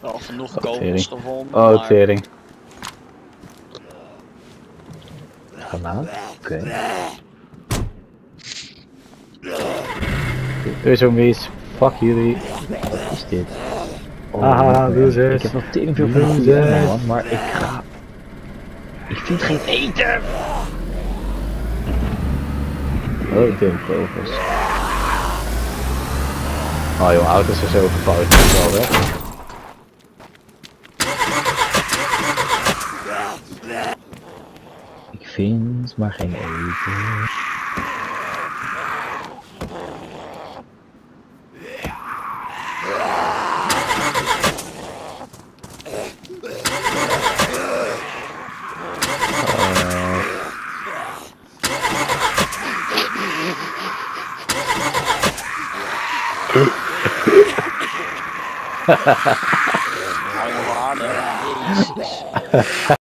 Wel genoeg Oh, kogels gevonden. Oh, maar- tering. Granaat? Oké. Doei zombies. Fuck jullie. Wat is dit? Oh, Haha, man. losers. Ik heb nog tering veel ammo, man, maar ik ga... Ik vind geen eten! Oh, tering kogels. Oh joh, auto's zijn zo. Dat is wel weg. Ik vind maar geen eten. Jezus.